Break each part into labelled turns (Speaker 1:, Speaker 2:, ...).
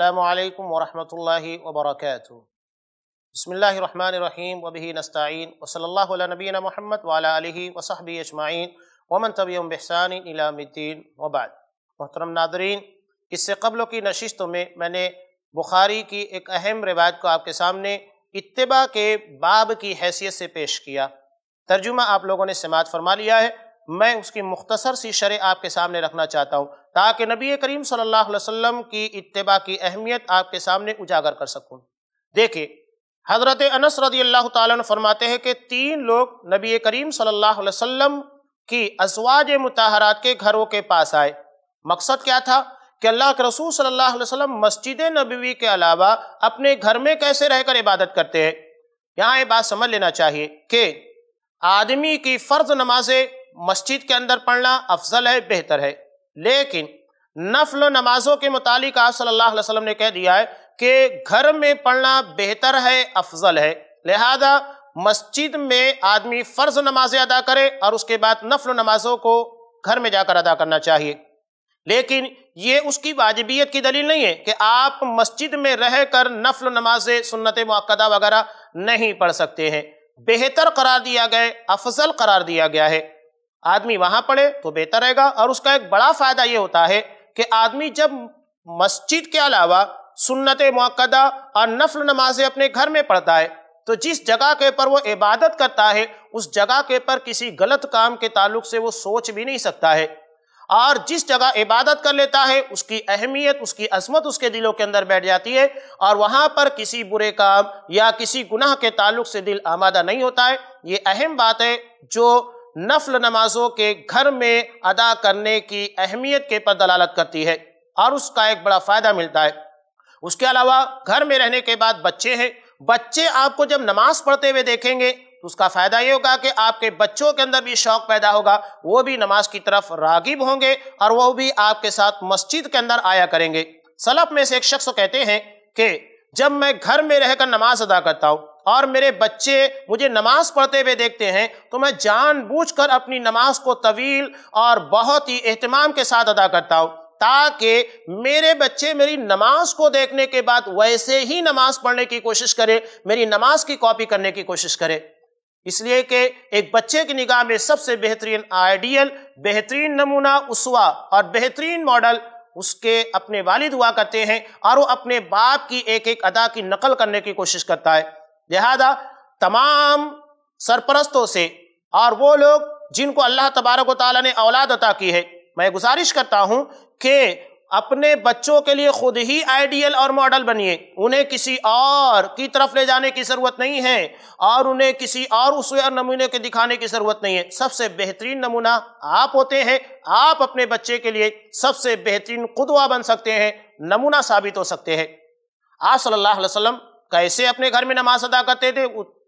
Speaker 1: السلام علیکم ورحمۃ اللہ وبرکاتہ۔ بسم اللہ الرحمن الرحیم، وبہ نستعین، وصلی اللہ علیہ نبینا محمد وعلیٰ علیہ وصحب اجمعین، ومن طبیم بحسان الام الدین، وبعد۔ محترم ناظرین، اس سے قبل کی نشستوں میں میں نے بخاری کی ایک اہم روایت کو آپ کے سامنے اتباع کے باب کی حیثیت سے پیش کیا۔ ترجمہ آپ لوگوں نے سماعت فرما لیا ہے۔ میں اس کی مختصر سی شرح آپ کے سامنے رکھنا چاہتا ہوں۔ تاکہ نبی کریم صلی اللہ علیہ وسلم کی اتباع کی اہمیت آپ کے سامنے اجاگر کر سکوں۔ دیکھیں حضرت انس رضی اللہ تعالیٰ نے فرماتے ہیں کہ تین لوگ نبی کریم صلی اللہ علیہ وسلم کی ازواج متحرات کے گھروں کے پاس آئے۔ مقصد کیا تھا؟ کہ اللہ کے رسول صلی اللہ علیہ وسلم مسجد نبوی کے علاوہ اپنے گھر میں کیسے رہ کر عبادت کرتے ہیں؟ یہاں یہ بات سمجھ لینا چاہیے کہ آدمی کی فرض نمازیں مسجد کے اندر پڑھنا افضل ہے، بہتر ہے۔ لیکن نفل و نمازوں کے متعلق آپ صلی اللہ علیہ وسلم نے کہہ دیا ہے کہ گھر میں پڑھنا بہتر ہے، افضل ہے۔ لہذا مسجد میں آدمی فرض نمازیں ادا کرے اور اس کے بعد نفل و نمازوں کو گھر میں جا کر ادا کرنا چاہیے۔ لیکن یہ اس کی واجبیت کی دلیل نہیں ہے کہ آپ مسجد میں رہ کر نفل و نمازیں سنت معقدہ وغیرہ نہیں پڑھ سکتے ہیں۔ بہتر قرار دیا گئے، افضل قرار دیا گیا ہے۔ آدمی وہاں پڑھے تو بہتر رہے گا۔ اور اس کا ایک بڑا فائدہ یہ ہوتا ہے کہ آدمی جب مسجد کے علاوہ سنت معقدہ اور نفل نمازیں اپنے گھر میں پڑھتا ہے، تو جس جگہ کے پر وہ عبادت کرتا ہے، اس جگہ کے پر کسی غلط کام کے تعلق سے وہ سوچ بھی نہیں سکتا ہے۔ اور جس جگہ عبادت کر لیتا ہے، اس کی اہمیت، اس کی عظمت اس کے دلوں کے اندر بیٹھ جاتی ہے۔ اور وہاں پر کسی برے کام یا کسی گناہ کے تعلق سے دل آمادہ نہیں ہوتا ہے۔ یہ اہم بات ہے جو نفل نمازوں کے گھر میں ادا کرنے کی اہمیت کے پر دلالت کرتی ہے اور اس کا ایک بڑا فائدہ ملتا ہے۔ اس کے علاوہ گھر میں رہنے کے بعد بچے ہیں۔ بچے آپ کو جب نماز پڑھتے ہوئے دیکھیں گے تو اس کا فائدہ یہ ہوگا کہ آپ کے بچوں کے اندر بھی شوق پیدا ہوگا۔ وہ بھی نماز کی طرف راغب ہوں گے اور وہ بھی آپ کے ساتھ مسجد کے اندر آیا کریں گے۔ سلف میں سے ایک شخص کہتے ہیں کہ جب میں گھر میں رہ کر نماز ادا کرتا ہوں اور میرے بچے مجھے نماز پڑھتے ہوئے دیکھتے ہیں، تو میں جان بوجھ کر اپنی نماز کو طویل اور بہت ہی اہتمام کے ساتھ ادا کرتا ہوں، تاکہ میرے بچے میری نماز کو دیکھنے کے بعد ویسے ہی نماز پڑھنے کی کوشش کرے، میری نماز کی کاپی کرنے کی کوشش کرے۔ اس لیے کہ ایک بچے کی نگاہ میں سب سے بہترین آئیڈیل، بہترین نمونہ اسوا اور بہترین ماڈل اس کے اپنے والد ہوا کرتے ہیں اور وہ اپنے باپ کی ایک ایک ادا کی نقل کرنے کی کوشش کرتا ہے۔ لہذا تمام سرپرستوں سے اور وہ لوگ جن کو اللہ تبارک و تعالیٰ نے اولاد عطا کی ہے، میں گزارش کرتا ہوں کہ اپنے بچوں کے لیے خود ہی آئیڈیل اور ماڈل بنیے۔ انہیں کسی اور کی طرف لے جانے کی ضرورت نہیں ہے اور انہیں کسی اور اسوے اور نمونے کے دکھانے کی ضرورت نہیں ہے۔ سب سے بہترین نمونہ آپ ہوتے ہیں، آپ اپنے بچے کے لیے سب سے بہترین قدوہ بن سکتے ہیں، نمونہ ثابت ہو سکتے ہیں۔ آپ صلی اللہ علیہ وسلم کیسے اپنے گھر میں نماز ادا کرتے تھے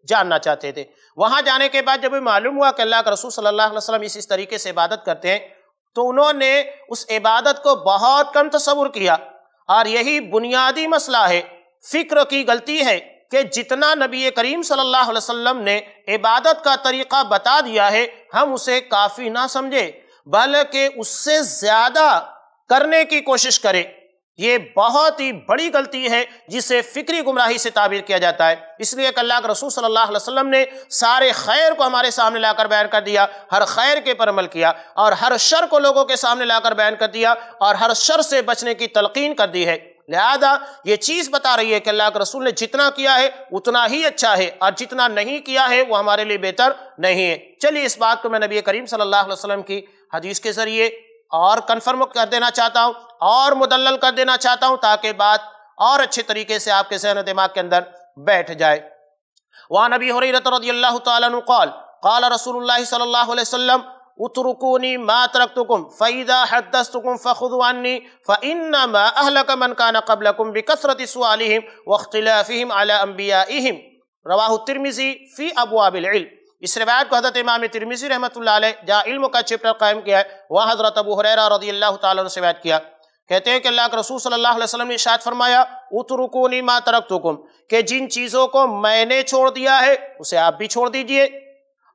Speaker 1: جاننا چاہتے تھے۔ وہاں جانے کے بعد جب معلوم ہوا کہ اللہ کا رسول صلی اللہ علیہ وسلم اس اس طریقے سے عبادت کرتے ہیں، تو انہوں نے اس عبادت کو بہت کم تصور کیا۔ اور یہی بنیادی مسئلہ ہے، فکر کی غلطی ہے کہ جتنا نبی کریم صلی اللہ علیہ وسلم نے عبادت کا طریقہ بتا دیا ہے، ہم اسے کافی نہ سمجھے بلکہ اس سے زیادہ کرنے کی کوشش کریں۔ یہ بہت ہی بڑی غلطی ہے جسے فکری گمراہی سے تعبیر کیا جاتا ہے۔ اس لیے کہ اللہ کے رسول صلی اللہ علیہ وسلم نے سارے خیر کو ہمارے سامنے لا کر بیان کر دیا، ہر خیر کے پر عمل کیا اور ہر شر کو لوگوں کے سامنے لا کر بیان کر دیا اور ہر شر سے بچنے کی تلقین کر دی ہے۔ لہذا یہ چیز بتا رہی ہے کہ اللہ کے رسول نے جتنا کیا ہے، اتنا ہی اچھا ہے اور جتنا نہیں کیا ہے، وہ ہمارے لیے بہتر نہیں ہے۔ چلیے، اس بات کو میں نبی کریم صلی اللہ علیہ وسلم کی حدیث کے ذریعے اور کنفرم کر دینا چاہتا ہوں، اور مدلل کر دینا چاہتا ہوں تاکہ بات اور اچھے طریقے سے آپ کے ذہن و دماغ کے اندر بیٹھ جائے۔ وہاں نبی حریرت رضی اللہ تعالیٰ عنہ قال قال رسول اللہ صلی اللہ علیہ وسلم، اترکونی ما ترکتکم فَإِذَا حَدَّسْتُكُمْ فَخُذُوا عَنِّي فَإِنَّمَا أَهْلَكَ مَنْ كَانَ قَبْلَكُمْ بِكَثْرَةِ سُوَالِهِمْ وَاخْتِلَافِهِمْ عَلَى أَنْبِيَائِهِمْ رواہ الترمذی فی ابواب العلم۔ اس روایت کو حضرت امام ترمیسی رحمۃ اللہ علیہ جہاں علم کا چپٹر قائم کیا ہے، وہاں حضرت ابو حریرہ رضی اللہ تعالیٰ نے روایت کیا۔ کہتے ہیں کہ اللہ کے رسول صلی اللہ علیہ وسلم نے اشارت فرمایا، اترکونی ما ترکتکم، کہ جن چیزوں کو میں نے چھوڑ دیا ہے، اسے آپ بھی چھوڑ دیجیے۔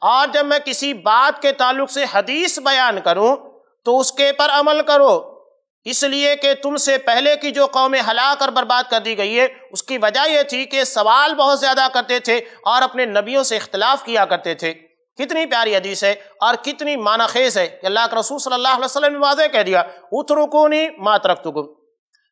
Speaker 1: اور جب میں کسی بات کے تعلق سے حدیث بیان کروں، تو اس کے پر عمل کرو۔ اس لیے کہ تم سے پہلے کی جو قومیں ہلاک اور برباد کر دی گئی ہے، اس کی وجہ یہ تھی کہ سوال بہت زیادہ کرتے تھے اور اپنے نبیوں سے اختلاف کیا کرتے تھے۔ کتنی پیاری حدیث ہے اور کتنی معنی خیز ہے۔ کہ اللہ کے رسول صلی اللہ علیہ وسلم نے واضح کہہ دیا، اترکونی ما ترکتکم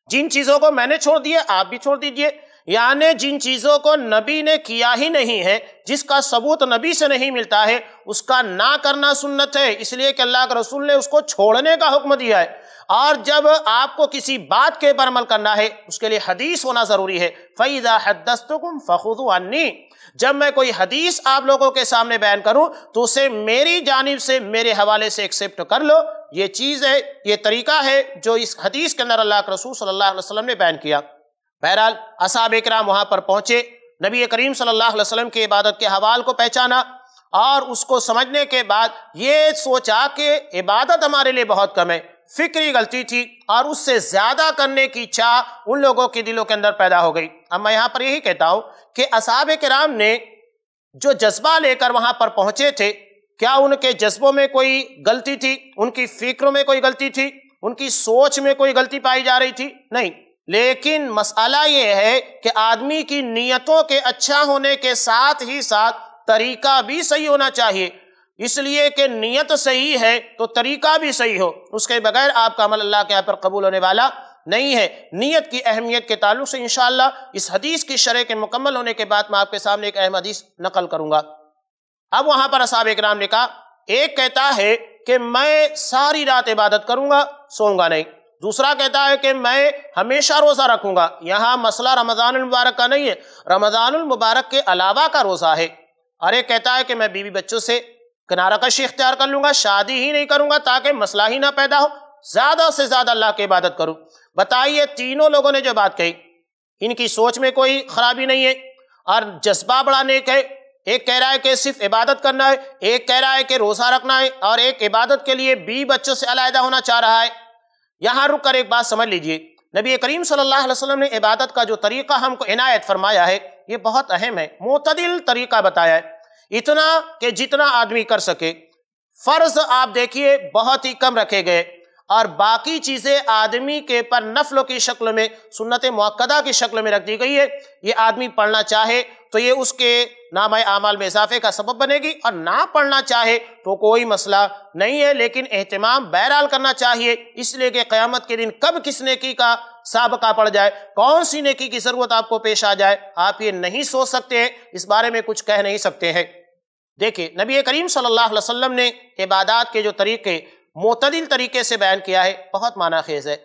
Speaker 1: جن چیزوں کو میں نے چھوڑ دیا آپ بھی چھوڑ دیجیے۔ یعنی جن چیزوں کو نبی نے کیا ہی نہیں ہے، جس کا ثبوت نبی سے نہیں ملتا ہے، اس کا نہ کرنا سنت ہے۔ اس لیے کہ اللہ کے رسول نے اس کو چھوڑنے کا حکم دیا ہے۔ اور جب آپ کو کسی بات کے پر عمل کرنا ہے، اس کے لیے حدیث ہونا ضروری ہے۔ فَإِذَا حَدَّسْتُكُمْ فَخُذُوا عَنِّي۔ جب میں کوئی حدیث آپ لوگوں کے سامنے بیان کروں، تو اسے میری جانب سے، میرے حوالے سے ایکسیپٹ کر لو۔ یہ چیز ہے، یہ طریقہ ہے جو اس حدیث کے اندر اللہ کے رسول صلی اللہ علیہ وسلم نے بیان کیا۔ بہرحال اصحاب اکرام وہاں پر پہنچے۔ نبی کریم صلی اللہ علیہ وسلم کی عبادت کے حوال کو پہچانا اور اس کو سمجھنے کے بعد یہ سوچا کہ عبادت ہمارے لیے بہت کم ہے۔ فکری غلطی تھی اور اس سے زیادہ کرنے کی چاہ ان لوگوں کے دلوں کے اندر پیدا ہو گئی۔ اب میں یہاں پر یہی کہتا ہوں کہ اصحاب کرام نے جو جذبہ لے کر وہاں پر پہنچے تھے، کیا ان کے جذبوں میں کوئی غلطی تھی؟ ان کی فکروں میں کوئی غلطی تھی؟ ان کی سوچ میں کوئی غلطی پائی جا رہی تھی؟ نہیں۔ لیکن مسئلہ یہ ہے کہ آدمی کی نیتوں کے اچھا ہونے کے ساتھ ہی ساتھ طریقہ بھی صحیح ہونا چاہیے۔ اس لیے کہ نیت صحیح ہے تو طریقہ بھی صحیح ہو۔ اس کے بغیر آپ کا عمل اللہ کے یہاں پر قبول ہونے والا نہیں ہے۔ نیت کی اہمیت کے تعلق سے انشاءاللہ اس حدیث کی شرح کے مکمل ہونے کے بعد میں آپ کے سامنے ایک اہم حدیث نقل کروں گا۔ اب وہاں پر اصحاب اکرام نے کہا، ایک کہتا ہے کہ میں ساری رات عبادت کروں گا، سوؤں گا نہیں۔ دوسرا کہتا ہے کہ میں ہمیشہ روزہ رکھوں گا۔ یہاں مسئلہ رمضان المبارک کا نہیں ہے۔ رمضان المبارک کے علاوہ کا روزہ ہے۔ اور ایک کہتا ہے کہ میں بیوی بچوں سے کنارہ کشی اختیار کر لوں گا، شادی ہی نہیں کروں گا تاکہ مسئلہ ہی نہ پیدا ہو۔ زیادہ سے زیادہ اللہ کی عبادت کروں۔ بتائیے، تینوں لوگوں نے جو بات کہی، ان کی سوچ میں کوئی خرابی نہیں ہے۔ اور جذبہ بڑا نیک ہے۔ ایک کہہ رہا ہے کہ صرف عبادت کرنا ہے، ایک کہہ رہا ہے کہ روزہ رکھنا ہے۔ اور ایک عبادت کے لیے بی بچوں سے علیحدہ ہونا چاہ رہا ہے۔ یہاں رک کر ایک بات سمجھ لیجیے۔ نبی کریم صلی اللہ علیہ وسلم نے عبادت کا جو طریقہ ہم کو عنایت فرمایا ہے، یہ بہت اہم ہے۔ معتدل طریقہ بتایا ہے۔ اتنا کہ جتنا آدمی کر سکے، فرض آپ دیکھیے بہت ہی کم رکھے گئے۔ اور باقی چیزیں آدمی کے پر نفل کی شکل میں سنت موقع کی شکل میں رکھ دی گئی ہے۔ یہ آدمی پڑھنا چاہے تو یہ اس کے نام اعمال میں اضافے کا سبب بنے گی اور نہ پڑھنا چاہے تو کوئی مسئلہ نہیں ہے، لیکن اہتمام بہرحال کرنا چاہیے۔ اس لیے کہ قیامت کے دن کب کس نیکی کا سابقہ پڑ جائے، کون سی نیکی کی ضرورت آپ کو پیش آ جائے، آپ یہ نہیں سوچ سکتے ہیں۔ اس بارے میں کچھ کہہ نہیں سکتے ہیں۔ دیکھیں، نبی کریم صلی اللہ علیہ وسلم نے عبادات کے جو طریقے معتدل طریقے سے بیان کیا ہے، بہت معنی خیز ہے۔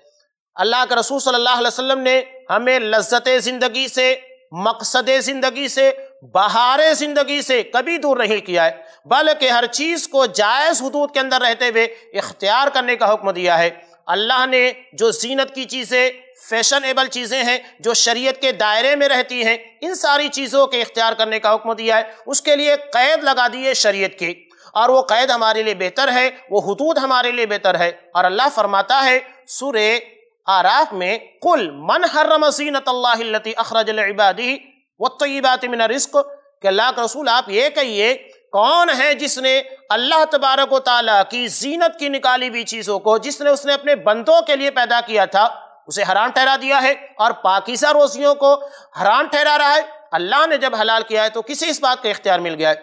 Speaker 1: اللہ کے رسول صلی اللہ علیہ وسلم نے ہمیں لذت زندگی سے، مقصد زندگی سے، بہار زندگی سے کبھی دور نہیں کیا ہے، بلکہ ہر چیز کو جائز حدود کے اندر رہتے ہوئے اختیار کرنے کا حکم دیا ہے۔ اللہ نے جو زینت کی چیزیں فیشن ایبل چیزیں ہیں، جو شریعت کے دائرے میں رہتی ہیں، ان ساری چیزوں کے اختیار کرنے کا حکم دیا ہے۔ اس کے لیے قید لگا دیے شریعت کی اور وہ قید ہمارے لیے بہتر ہے، وہ حدود ہمارے لیے بہتر ہے۔ اور اللہ فرماتا ہے سورہ آراف میں، قل من حرم زینت اللہ اللتی اخرج لعبادی والطیبات من رزق کہ اللہ کا رسول آپ یہ کہیے، کون ہے جس نے اللہ تبارک و تعالیٰ کی زینت کی نکالی بھی چیزوں کو، جس نے اس نے اپنے بندوں کے لیے پیدا کیا تھا، اسے حرام ٹھہرا دیا ہے اور پاکیزہ روزیوں کو حرام ٹھہرا رہا ہے۔ اللہ نے جب حلال کیا ہے تو کسی اس بات کا اختیار مل گیا ہے۔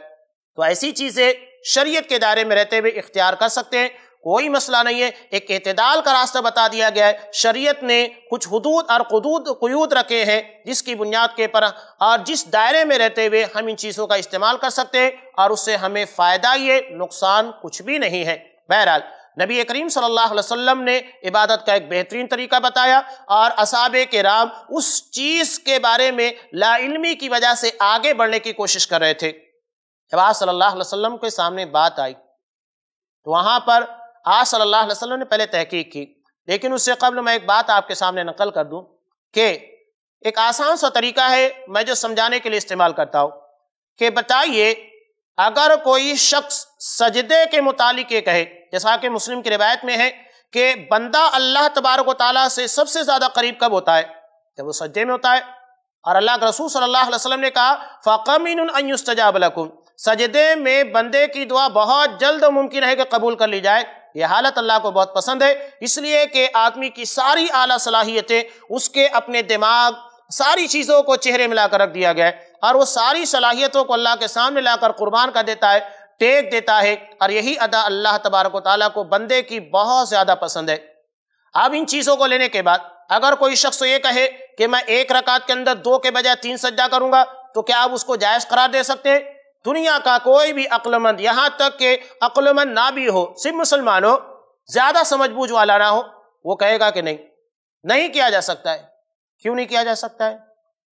Speaker 1: تو ایسی چیزیں شریعت کے دائرے میں رہتے ہوئے اختیار کر سکتے ہیں۔ کوئی مسئلہ نہیں ہے۔ ایک اعتدال کا راستہ بتا دیا گیا ہے۔ شریعت نے کچھ حدود اور قدود قیود رکھے ہیں جس کی بنیاد کے پر اور جس دائرے میں رہتے ہوئے ہم ان چیزوں کا استعمال کر سکتے ہیں اور اس سے ہمیں فائدہ یہ نقصان کچھ بھی نہیں ہے۔ بہرحال، نبی کریم صلی اللہ علیہ وسلم نے عبادت کا ایک بہترین طریقہ بتایا اور اصحاب کرام اس چیز کے بارے میں لا علمی کی وجہ سے آگے بڑھنے کی کوشش کر رہے تھے۔ جب آج صلی اللہ علیہ وسلم کے سامنے بات آئی، تو وہاں پر آج صلی اللہ علیہ وسلم نے پہلے تحقیق کی، لیکن اس سے قبل میں ایک بات آپ کے سامنے نقل کر دوں کہ ایک آسان سا طریقہ ہے میں جو سمجھانے کے لیے استعمال کرتا ہوں کہ بتائیے، اگر کوئی شخص سجدے کے متعلق یہ کہے جیسا کہ مسلم کی روایت میں ہے کہ بندہ اللہ تبارک و تعالیٰ سے سب سے زیادہ قریب کب ہوتا ہے؟ جب وہ سجدے میں ہوتا ہے۔ اور اللہ کے رسول صلی اللہ علیہ وسلم نے کہا، فَقَمِنٌ أَن يُسْتَجَابَ لَكُمْ۔ سجدے میں بندے کی دعا بہت جلد ممکن ہے کہ قبول کر لی جائے۔ یہ حالت اللہ کو بہت پسند ہے۔ اس لیے کہ آدمی کی ساری اعلیٰ صلاحیتیں، اس کے اپنے دماغ، ساری چیزوں کو چہرے میں لا کر رکھ دیا گیا ہے۔ اور وہ ساری صلاحیتوں کو اللہ کے سامنے لا کر قربان کر دیتا ہے، ٹیک دیتا ہے۔ اور یہی ادا اللہ تبارک و تعالیٰ کو بندے کی بہت زیادہ پسند ہے۔ اب ان چیزوں کو لینے کے بعد اگر کوئی شخص یہ کہے کہ میں ایک رکعت کے اندر دو کے بجائے تین سجدہ کروں گا، تو کیا آپ اس کو جائز قرار دے سکتے ہیں؟ دنیا کا کوئی بھی عقل مند یہاں تک کہ عقل مند نہ بھی ہو، صرف مسلمان ہو، زیادہ سمجھ بوجھ والا نہ ہو، وہ کہے گا کہ نہیں نہیں کیا جا سکتا ہے۔ کیوں نہیں کیا جا سکتا ہے؟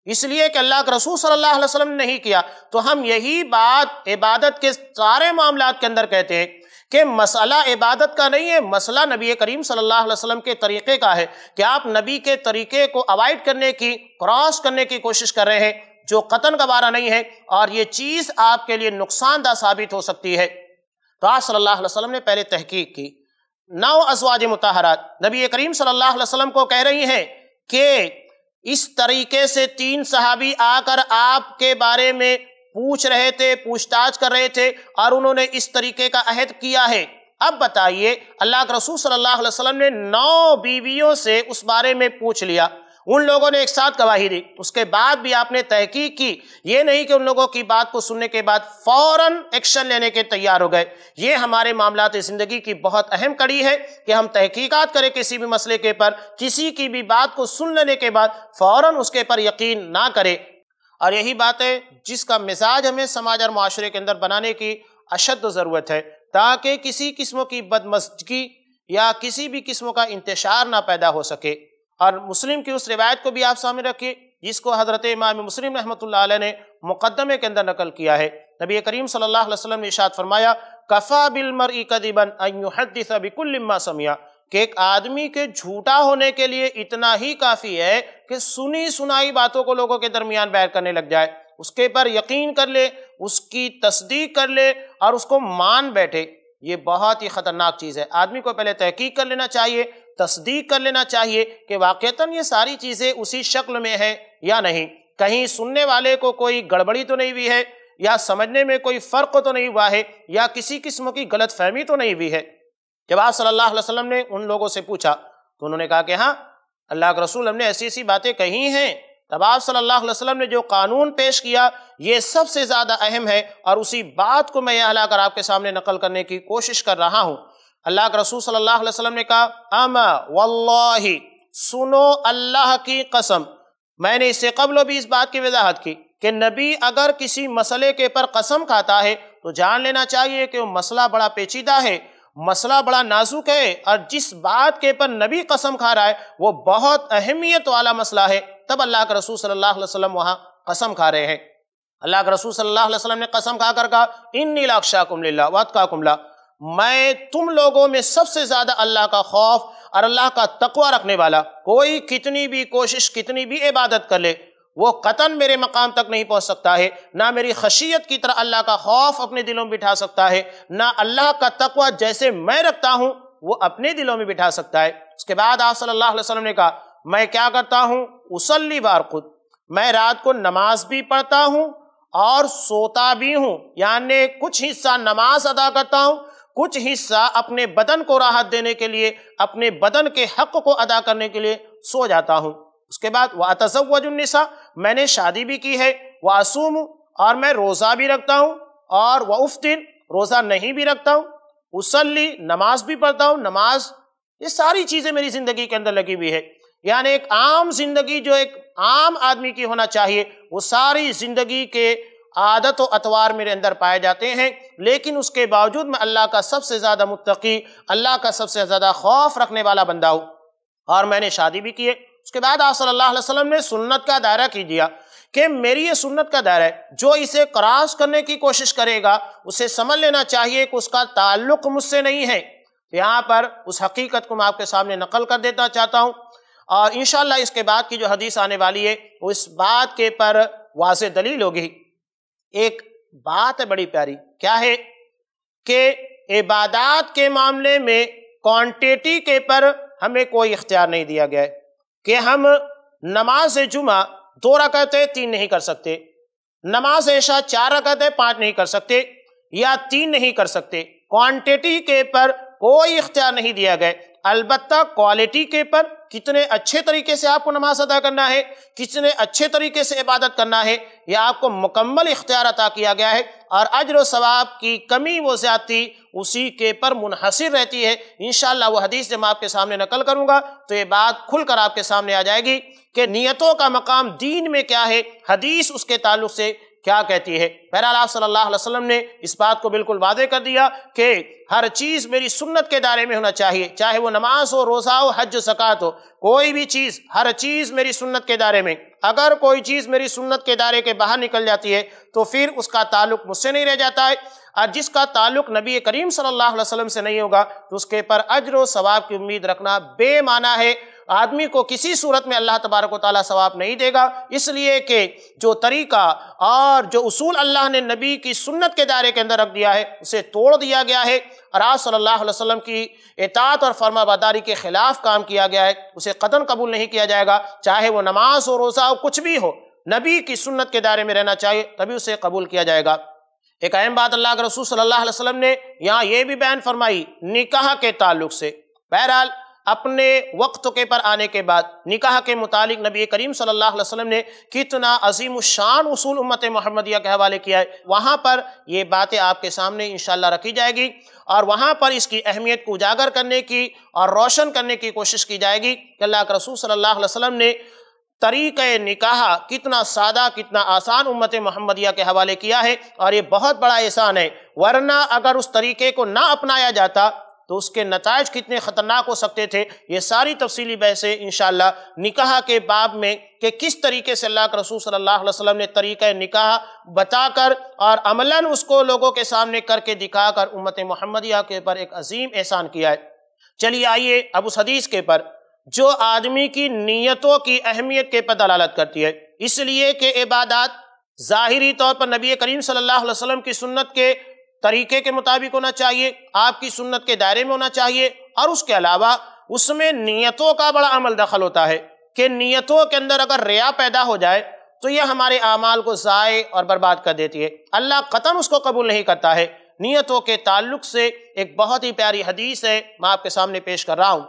Speaker 1: اس لیے کہ اللہ کے رسول صلی اللہ علیہ وسلم نے نہیں کیا۔ تو ہم یہی بات عبادت کے سارے معاملات کے اندر کہتے ہیں کہ مسئلہ عبادت کا نہیں ہے، مسئلہ نبی کریم صلی اللہ علیہ وسلم کے طریقے کا ہے۔ کہ آپ نبی کے طریقے کو اوائڈ کرنے کی کراس کرنے کی کوشش کر رہے ہیں۔ جو قطن کا بارہ نہیں ہے اور یہ چیز آپ کے لیے نقصان دہ ثابت ہو سکتی ہے۔ تو آپ صلی اللہ علیہ وسلم نے پہلے تحقیق کی۔ نو ازواج متحرات نبی کریم صلی اللہ علیہ وسلم کو کہہ رہی ہیں کہ اس طریقے سے تین صحابی آ کر آپ کے بارے میں پوچھ رہے تھے پوچھ تاچھ کر رہے تھے اور انہوں نے اس طریقے کا عہد کیا ہے۔ اب بتائیے، اللہ کے رسول صلی اللہ علیہ وسلم نے نو بیویوں سے اس بارے میں پوچھ لیا۔ ان لوگوں نے ایک ساتھ گواہی دی۔ اس کے بعد بھی آپ نے تحقیق کی۔ یہ نہیں کہ ان لوگوں کی بات کو سننے کے بعد فوراً ایکشن لینے کے تیار ہو گئے۔ یہ ہمارے معاملات زندگی کی بہت اہم کڑی ہے کہ ہم تحقیقات کریں کسی بھی مسئلے کے پر، کسی کی بھی بات کو سن لینے کے بعد فوراً اس کے پر یقین نہ کرے اور یہی بات ہے جس کا مزاج ہمیں سماج اور معاشرے کے اندر بنانے کی اشد ضرورت ہے، تاکہ کسی قسم کی بدمزگی یا کسی بھی قسم کا انتشار نہ پیدا ہو سکے۔ اور مسلم کی اس روایت کو بھی آپ سامنے رکھیے، جس کو حضرت امام مسلم رحمۃ اللہ علیہ نے مقدمے کے اندر نقل کیا ہے۔ نبی کریم صلی اللہ علیہ وسلم نے اشاد فرمایا، کفا سمیا کہ ایک آدمی کے جھوٹا ہونے کے لیے اتنا ہی کافی ہے کہ سنی سنائی باتوں کو لوگوں کے درمیان بیان کرنے لگ جائے۔ اس کے پر یقین کر لے، اس کی تصدیق کر لے اور اس کو مان بیٹھے۔ یہ بہت ہی خطرناک چیز ہے۔ آدمی کو پہلے تحقیق کر لینا چاہیے۔ تصدیق کر لینا چاہیے کہ واقعتاً یہ ساری چیزیں اسی شکل میں ہے یا نہیں۔ کہیں سننے والے کو کوئی گڑبڑی تو نہیں ہوئی ہے، یا سمجھنے میں کوئی فرق تو نہیں ہوا ہے، یا کسی قسم کی غلط فہمی تو نہیں ہوئی ہے۔ جب آپ صلی اللہ علیہ وسلم نے ان لوگوں سے پوچھا، تو انہوں نے کہا کہ ہاں اللہ کے رسول ہم نے ایسی ایسی باتیں کہی ہیں۔ تب آپ صلی اللہ علیہ وسلم نے جو قانون پیش کیا، یہ سب سے زیادہ اہم ہے اور اسی بات کو میں یہ ہلا کر آپ کے سامنے نقل کرنے کی کوشش کر رہا ہوں۔ اللہ کے رسول صلی اللہ علیہ وسلم نے کہا اما واللہ، سنو اللہ کی قسم، میں نے اس سے قبل بھی اس بات کی وضاحت کی کہ نبی اگر کسی مسئلے کے پر قسم کھاتا ہے تو جان لینا چاہیے کہ وہ مسئلہ بڑا پیچیدہ ہے، مسئلہ بڑا نازک ہے اور جس بات کے پر نبی قسم کھا رہا ہے، وہ بہت اہمیت والا مسئلہ ہے۔ تب اللہ کے رسول صلی اللہ علیہ وسلم وہاں قسم کھا رہے ہیں۔ اللہ کے رسول صلی اللہ علیہ وسلم نے قسم کھا کر کہا، انی لاکشا کم للہ کا کملہ میں تم لوگوں میں سب سے زیادہ اللہ کا خوف اور اللہ کا تقوی رکھنے والا، کوئی کتنی بھی کوشش، کتنی بھی عبادت کر لے، وہ قطن میرے مقام تک نہیں پہنچ سکتا ہے۔ نہ میری خشیت کی طرح اللہ کا خوف اپنے دلوں میں بٹھا سکتا ہے، نہ اللہ کا تقوی جیسے میں رکھتا ہوں، وہ اپنے دلوں میں بٹھا سکتا ہے۔ اس کے بعد آپ صلی اللہ علیہ وسلم نے کہا، میں کیا کرتا ہوں؟ اسلی بار خود میں رات کو نماز بھی پڑھتا ہوں اور سوتا بھی ہوں یعنی کچھ حصہ نماز ادا کرتا ہوں کچھ حصہ اپنے بدن کو راحت دینے کے لیے، اپنے بدن کے حق کو ادا کرنے کے لیے سو جاتا ہوں۔ اس کے بعد وہ اتزوج النساء، میں نے شادی بھی کی ہے۔ وہ آسوم اور میں روزہ بھی رکھتا ہوں۔ اور وہ افطن روزہ نہیں بھی رکھتا ہوں۔ اسلی نماز بھی پڑھتا ہوں۔ نماز، یہ ساری چیزیں میری زندگی کے اندر لگی ہوئی ہے یعنی ایک عام زندگی جو ایک عام آدمی کی ہونا چاہیے، وہ ساری زندگی کے عادت و اتوار میرے اندر پائے جاتے ہیں، لیکن اس کے باوجود میں اللہ کا سب سے زیادہ متقی، اللہ کا سب سے زیادہ خوف رکھنے والا بندہ ہوں۔ اور میں نے شادی بھی کی ہے۔ اس کے بعد آپ صلی اللہ علیہ وسلم نے سنت کا دائرہ کی دیا کہ میری یہ سنت کا دائرہ ہے۔ جو اسے کراس کرنے کی کوشش کرے گا، اسے سمجھ لینا چاہیے کہ اس کا تعلق مجھ سے نہیں ہے۔ یہاں پر اس حقیقت کو میں آپ کے سامنے نقل کر دیتا چاہتا ہوں۔ اور انشاءاللہ اس کے بعد کی جو حدیث آنے والی ہے، وہ اس بات کے پر واضح دلیل ہوگی۔ ایک بات ہے بڑی پیاری۔ کیا ہے؟ کہ عبادات کے معاملے میں کوانٹیٹی کے پر ہمیں کوئی اختیار نہیں دیا گیا ہے۔ کہ ہم نماز جمعہ دو رکعتیں تین نہیں کر سکتے، نماز چار رکعتیں پانچ نہیں کر سکتے یا تین نہیں کر سکتے۔ کوانٹیٹی کے پر کوئی اختیار نہیں دیا گیا۔ البتہ کوالٹی کے پر کتنے اچھے طریقے سے آپ کو نماز ادا کرنا ہے، کتنے اچھے طریقے سے عبادت کرنا ہے، یہ آپ کو مکمل اختیار عطا کیا گیا ہے اور اجر و ثواب کی کمی و زیادتی اسی کے پر منحصر رہتی ہے۔ انشاءاللہ وہ حدیث جب میں آپ کے سامنے نقل کروں گا تو یہ بات کھل کر آپ کے سامنے آ جائے گی کہ نیتوں کا مقام دین میں کیا ہے، حدیث اس کے تعلق سے کیا کہتی ہے؟ بہرحال آپ صلی اللہ علیہ وسلم نے اس بات کو بالکل واضح کر دیا کہ ہر چیز میری سنت کے دائرے میں ہونا چاہیے، چاہے وہ نماز ہو، روزہ ہو، حج و سکات ہو، کوئی بھی چیز ہر چیز میری سنت کے دائرے میں۔ اگر کوئی چیز میری سنت کے دائرے کے باہر نکل جاتی ہے تو پھر اس کا تعلق مجھ سے نہیں رہ جاتا ہے۔ اور جس کا تعلق نبی کریم صلی اللہ علیہ وسلم سے نہیں ہوگا تو اس کے پر اجر و ثواب کی امید رکھنا بے معنی ہے۔ آدمی کو کسی صورت میں اللہ تبارک و تعالیٰ ثواب نہیں دے گا، اس لیے کہ جو طریقہ اور جو اصول اللہ نے نبی کی سنت کے دائرے کے اندر رکھ دیا ہے، اسے توڑ دیا گیا ہے۔ اور صلی اللہ علیہ وسلم کی اطاعت اور فرما باداری کے خلاف کام کیا گیا ہے، اسے قدم قبول نہیں کیا جائے گا۔ چاہے وہ نماز ہو، روزہ ہو، کچھ بھی ہو، نبی کی سنت کے دائرے میں رہنا چاہیے، تبھی اسے قبول کیا جائے گا۔ ایک اہم بات اللہ کے رسول صلی اللہ علیہ وسلم نے یہاں یہ بھی بیان فرمائی، نکاح کے تعلق سے۔ بہرحال اپنے وقت کے پر آنے کے بعد، نکاح کے متعلق نبی کریم صلی اللہ علیہ وسلم نے کتنا عظیم الشان اصول امت محمدیہ کے حوالے کیا ہے۔ وہاں پر یہ باتیں آپ کے سامنے انشاءاللہ رکھی جائے گی اور وہاں پر اس کی اہمیت کو اجاگر کرنے کی اور روشن کرنے کی کوشش کی جائے گی کہ اللہ کے رسول صلی اللہ علیہ وسلم نے طریقہ نکاح کتنا سادہ، کتنا آسان امت محمدیہ کے حوالے کیا ہے اور یہ بہت بڑا احسان ہے۔ ورنہ اگر اس طریقے کو نہ اپنایا جاتا تو اس کے نتائج کتنے خطرناک ہو سکتے تھے، یہ ساری تفصیلی بحثیں انشاءاللہ نکاح کے باب میں کہ کس طریقے سے اللہ کے رسول صلی اللہ علیہ وسلم نے طریقہ نکاح بتا کر اور عملاً اس کو لوگوں کے سامنے کر کے دکھا کر امت محمدیہ کے پر ایک عظیم احسان کیا ہے۔ چلیے آئیے اب اس حدیث کے پر، جو آدمی کی نیتوں کی اہمیت کے پر دلالت کرتی ہے۔ اس لیے کہ عبادات ظاہری طور پر نبی کریم صلی اللہ علیہ وسلم کی سنت کے طریقے کے مطابق ہونا چاہیے، آپ کی سنت کے دائرے میں ہونا چاہیے، اور اس کے علاوہ اس میں نیتوں کا بڑا عمل دخل ہوتا ہے کہ نیتوں کے اندر اگر ریا پیدا ہو جائے تو یہ ہمارے اعمال کو ضائع اور برباد کر دیتی ہے۔ اللہ قطن اس کو قبول نہیں کرتا ہے۔ نیتوں کے تعلق سے ایک بہت ہی پیاری حدیث ہے، میں آپ کے سامنے پیش کر رہا ہوں۔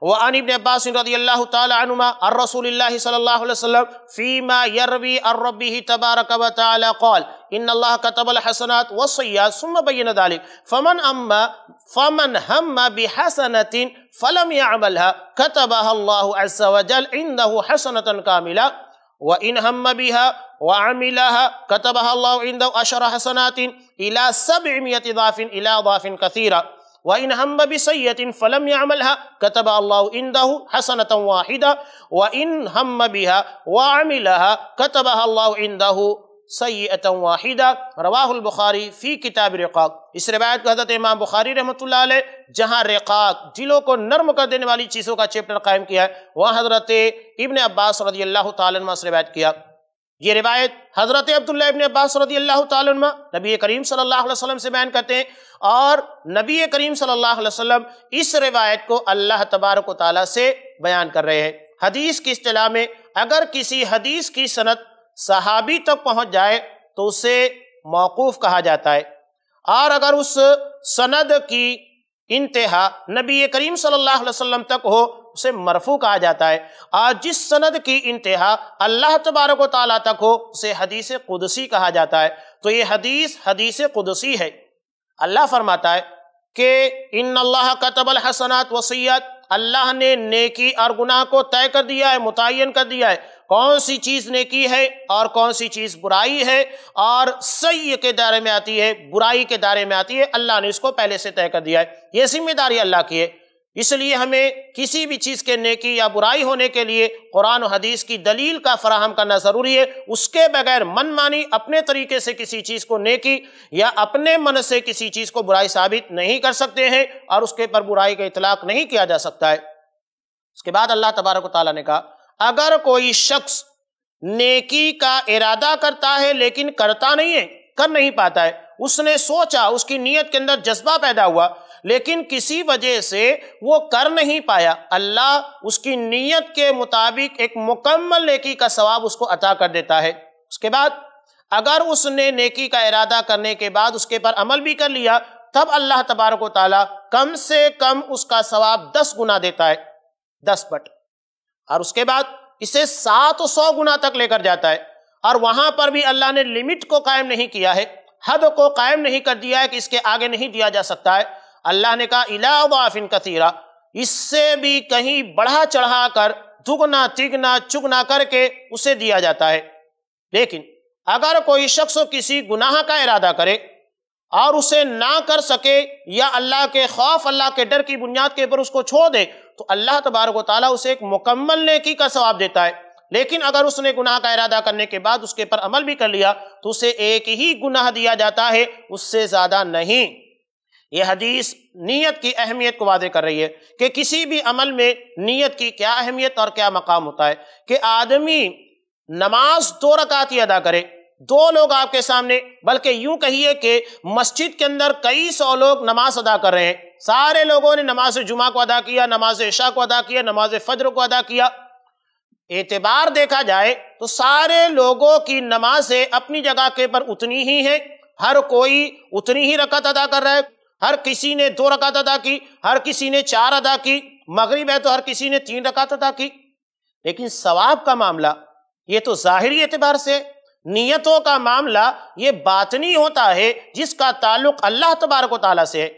Speaker 1: وعن ابن عباس رضي الله تعالى عنهما عن رسول الله صلى الله عليه وسلم فيما يروي عن ربه تبارك وتعالى قال إن الله كتب الحسنات والسيئات ثم بين ذلك. فمن أما فمن هم بحسنة فلم يعملها كتبها الله عز وجل عنده حسنة كاملة. وإن هم بها وعملها كتبها الله عنده عشر حسنات إلى 700 ضعف إلى ضعف كثيرة. وَإِنْ هَمَّ بِسَيَّةٍ فَلَمْ يَعْمَلْهَا كَتَبَ اللَّهُ عِنْدَهُ حَسَنَةً وَاحِدَةً وَإِنْ هَمَّ بِهَا وَعَمِلَهَا كَتَبَهَا اللَّهُ عِنْدَهُ سَيِّئَةً وَاحِدَةً رواہ البخاری فی کتاب رقاق اس روایت کو حضرت امام بخاری رحمۃ اللہ علیہ، جہاں رقاق دلوں کو نرم کر دینے والی چیزوں کا چیپٹر قائم کیا ہے، وہاں حضرت ابن عباس رضی اللہ تعالیٰ عنہ سے روایت کیا۔ یہ روایت حضرت عبداللہ ابن عباس رضی اللہ تعالیٰ عنہ نبی کریم صلی اللہ علیہ وسلم سے بیان کرتے ہیں اور نبی کریم صلی اللہ علیہ وسلم اس روایت کو اللہ تبارک و تعالیٰ سے بیان کر رہے ہیں۔ حدیث کی اصطلاح میں اگر کسی حدیث کی صنعت صحابی تک پہنچ جائے تو اسے موقوف کہا جاتا ہے۔ اور اگر اس سند کی انتہا نبی کریم صلی اللہ علیہ وسلم تک ہو اسے مرفوع کہا جاتا ہے۔ اور جس سند کی انتہا اللہ تبارک و تعالیٰ تک ہو، اسے حدیث قدسی کہا جاتا ہے۔ تو یہ حدیث حدیث قدسی ہے۔ اللہ فرماتا ہے کہ ان اللہ قطب الحسنات وسیعت اللہ نے نیکی اور گناہ کو طے کر دیا ہے، متعین کر دیا ہے۔ کون سی چیز نیکی ہے اور کون سی چیز برائی ہے؟ اور صحیح کے دائرے میں آتی ہے، برائی کے دائرے میں آتی ہے۔ اللہ نے اس کو پہلے سے طے کر دیا ہے۔ یہ ذمہ داری اللہ کی ہے۔ اس لیے ہمیں کسی بھی چیز کے نیکی یا برائی ہونے کے لیے قرآن و حدیث کی دلیل کا فراہم کرنا ضروری ہے۔ اس کے بغیر من مانی اپنے طریقے سے کسی چیز کو نیکی یا اپنے من سے کسی چیز کو برائی ثابت نہیں کر سکتے ہیں اور اس کے پر برائی کا اطلاق نہیں کیا جا سکتا ہے۔ اس کے بعد اللہ تبارک و تعالیٰ نے کہا، اگر کوئی شخص نیکی کا ارادہ کرتا ہے لیکن کرتا نہیں ہے، کر نہیں پاتا ہے اس نے سوچا اس کی نیت کے اندر جذبہ پیدا ہوا، لیکن کسی وجہ سے وہ کر نہیں پایا۔ اللہ اس کی نیت کے مطابق ایک مکمل نیکی کا ثواب اس کو عطا کر دیتا ہے۔ اس کے بعد، اگر اس نے نیکی کا ارادہ کرنے کے بعد اس کے پر عمل بھی کر لیا، تب اللہ تبارک و تعالیٰ کم سے کم اس کا ثواب دس گنا دیتا ہے، دس پٹ اور اس کے بعد، اسے سات سو گنا تک لے کر جاتا ہے۔ اور وہاں پر بھی اللہ نے لمٹ کو قائم نہیں کیا ہے۔ حد کو قائم نہیں کر دیا ہے کہ اس کے آگے نہیں دیا جا سکتا ہے۔ اللہ نے کہا، الا کثیرہ۔ اس سے بھی کہیں بڑھا چڑھا کر، دگنا، تگنا، چگنا کر کے اسے دیا جاتا ہے۔ لیکن اگر کوئی شخص کسی گناہ کا ارادہ کرے اور اسے نہ کر سکے یا اللہ کے خوف، اللہ کے ڈر کی بنیاد کے اوپر اس کو چھوڑ دے، تو اللہ تبارک و تعالیٰ اسے ایک مکمل نیکی کا ثواب دیتا ہے۔ لیکن اگر اس نے گناہ کا ارادہ کرنے کے بعد اس کے پر عمل بھی کر لیا تو اسے ایک ہی گناہ دیا جاتا ہے، اس سے زیادہ نہیں۔ یہ حدیث نیت کی اہمیت کو واضح کر رہی ہے کہ کسی بھی عمل میں نیت کی کیا اہمیت اور کیا مقام ہوتا ہے۔ کہ آدمی نماز دو رکعتی ادا کرے، دو لوگ آپ کے سامنے، بلکہ یوں کہیے کہ مسجد کے اندر کئی سو لوگ نماز ادا کر رہے ہیں۔ سارے لوگوں نے نماز جمعہ کو ادا کیا، نماز عشاء کو ادا کیا، نماز فجر کو ادا کیا۔ اعتبار دیکھا جائے تو سارے لوگوں کی نمازیں اپنی جگہ کے پر اتنی ہی ہیں۔ ہر کوئی اتنی ہی رکعت ادا کر رہا ہے۔ ہر کسی نے دو رکعت ادا کی، ہر کسی نے چار ادا کی۔ مغرب ہے تو ہر کسی نے تین رکعت ادا کی۔ لیکن ثواب کا معاملہ یہ تو ظاہری اعتبار سے نیتوں کا معاملہ یہ باطنی ہوتا ہے، جس کا تعلق اللہ تبارک و تعالیٰ سے ہے۔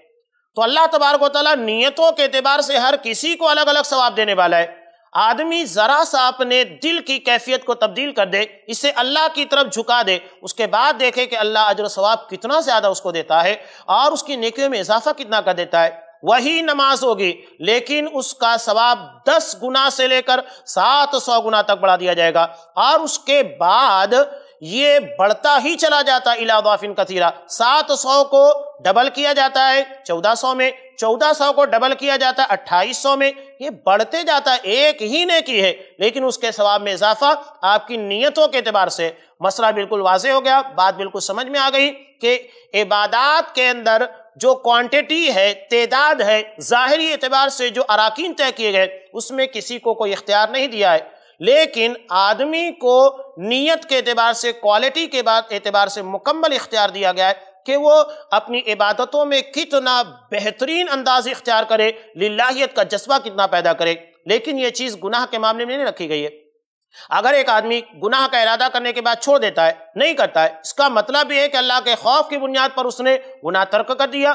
Speaker 1: تو اللہ تبارک و تعالیٰ نیتوں کے اعتبار سے ہر کسی کو الگ الگ ثواب دینے والا ہے۔ آدمی ذرا سا اپنے دل کی کیفیت کو تبدیل کر دے، اسے اللہ کی طرف جھکا دے، اس کے بعد دیکھے کہ اللہ اجر و ثواب کتنا زیادہ اس کو دیتا ہے اور اس کی نیکیوں میں اضافہ کتنا کر دیتا ہے۔ وہی نماز ہوگی، لیکن اس کا ثواب دس گنا سے لے کر سات سو گنا تک بڑھا دیا جائے گا۔ اور اس کے بعد یہ بڑھتا ہی چلا جاتا ہے کثیرہ۔ سات سو کو ڈبل کیا جاتا ہے، چودہ سو میں۔ چودہ سو کو ڈبل کیا جاتا ہے، اٹھائیس سو میں۔ یہ بڑھتے جاتا ہے، ایک ہی نے کی ہے۔ لیکن اس کے ثواب میں اضافہ آپ کی نیتوں کے اعتبار سے۔ مسئلہ بالکل واضح ہو گیا۔ بات بالکل سمجھ میں آ گئی کہ عبادات کے اندر جو کوانٹیٹی ہے، تعداد ہے، ظاہری اعتبار سے جو اراکین طے کیے گئے، اس میں کسی کو کوئی اختیار نہیں دیا ہے۔ لیکن آدمی کو نیت کے اعتبار سے کوالٹی کے بعد اعتبار سے مکمل اختیار دیا گیا ہے کہ وہ اپنی عبادتوں میں کتنا بہترین انداز اختیار کرے، للہیت کا جذبہ کتنا پیدا کرے۔ لیکن یہ چیز گناہ کے معاملے میں نہیں رکھی گئی ہے۔ اگر ایک آدمی گناہ کا ارادہ کرنے کے بعد چھوڑ دیتا ہے، نہیں کرتا ہے، اس کا مطلب یہ ہے کہ اللہ کے خوف کی بنیاد پر اس نے گناہ ترک کر دیا۔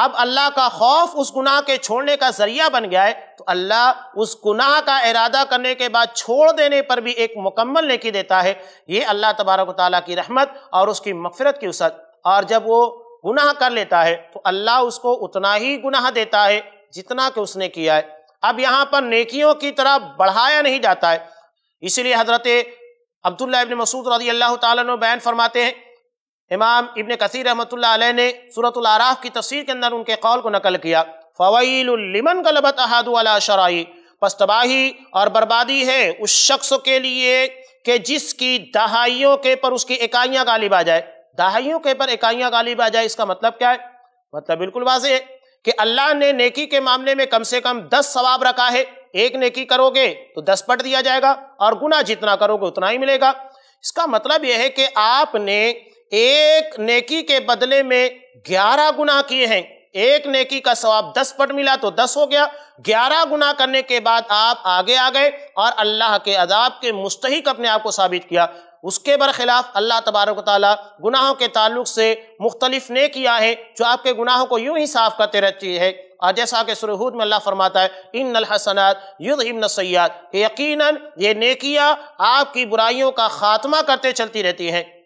Speaker 1: اب اللہ کا خوف اس گناہ کے چھوڑنے کا ذریعہ بن گیا ہے، تو اللہ اس گناہ کا ارادہ کرنے کے بعد چھوڑ دینے پر بھی ایک مکمل نیکی دیتا ہے۔ یہ اللہ تبارک و تعالیٰ کی رحمت اور اس کی مغفرت کی وسعت۔ اور جب وہ گناہ کر لیتا ہے، تو اللہ اس کو اتنا ہی گناہ دیتا ہے جتنا کہ اس نے کیا ہے۔ اب یہاں پر نیکیوں کی طرح بڑھایا نہیں جاتا ہے۔ اسی لیے حضرت عبداللہ ابن مسعود رضی اللہ تعالیٰ نے بیان فرماتے ہیں امام ابن کثیر رحمۃ اللہ علیہ نے صورت العراف کی تفسیر کے اندر ان کے قول کو نقل کیا۔ فویل لمن غلبت احاد علی شرائی پس تباہی اور بربادی ہے اس شخص کے لیے کہ جس کی دہائیوں کے پر اس کی اکائیاں غالب آ جائے۔ دہائیوں کے پر اکائیاں غالب آ جائے، اس کا مطلب کیا ہے؟ مطلب بالکل واضح ہے کہ اللہ نے نیکی کے معاملے میں کم سے کم دس ثواب رکھا ہے۔ ایک نیکی کرو گے تو دس پٹ دیا جائے گا اور گناہ جتنا کرو گے اتنا ہی ملے گا۔ اس کا مطلب یہ ہے کہ آپ نے ایک نیکی کے بدلے میں گیارہ گناہ کیے ہیں۔ ایک نیکی کا ثواب دس پٹ ملا تو دس ہو گیا۔ گیارہ گناہ کرنے کے بعد آپ آگے آ گئے اور اللہ کے عذاب کے مستحق اپنے آپ کو ثابت کیا۔ اس کے برخلاف اللہ تبارک و تعالیٰ گناہوں کے تعلق سے مختلف نے کیا ہے جو آپ کے گناہوں کو یوں ہی صاف کرتے رہتی ہے۔ اور جیسا کہ سرحود میں اللہ فرماتا ہے، ان الحسنات یدھبن سیاد یقیناً یہ نیکیاں آپ کی برائیوں کا خاتمہ کرتے چلتی رہتی ہیں۔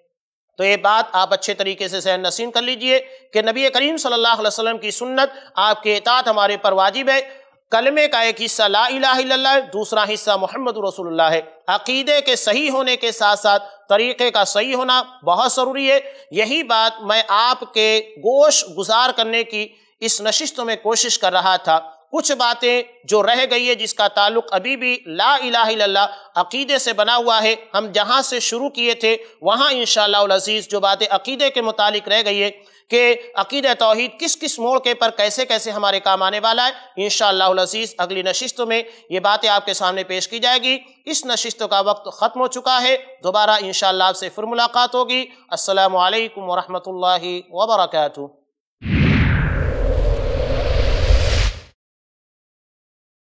Speaker 1: تو یہ بات آپ اچھے طریقے سے سہن نسین کر لیجیے کہ نبی کریم صلی اللہ علیہ وسلم کی سنت آپ کے اطاعت ہمارے پر واجب ہے۔ کلمے کا ایک حصہ لا الہ الا اللہ ہے، دوسرا حصہ محمد رسول اللہ ہے۔ عقیدے کے صحیح ہونے کے ساتھ ساتھ طریقے کا صحیح ہونا بہت ضروری ہے۔ یہی بات میں آپ کے گوش گزار کرنے کی اس نشست میں کوشش کر رہا تھا۔ کچھ باتیں جو رہ گئی ہے جس کا تعلق ابھی بھی لا الہ الا اللہ عقیدے سے بنا ہوا ہے، ہم جہاں سے شروع کیے تھے، وہاں انشاءاللہ العزیز جو باتیں عقیدے کے متعلق رہ گئی ہے کہ عقیدہ توحید کس کس موڑ کے پر کیسے کیسے ہمارے کام آنے والا ہے، انشاءاللہ العزیز اگلی نشست میں یہ باتیں آپ کے سامنے پیش کی جائے گی۔ اس نشست کا وقت ختم ہو چکا ہے، دوبارہ انشاءاللہ آپ سے پھر ملاقات ہوگی۔ السلام علیکم ورحمۃ اللہ وبرکاتہ۔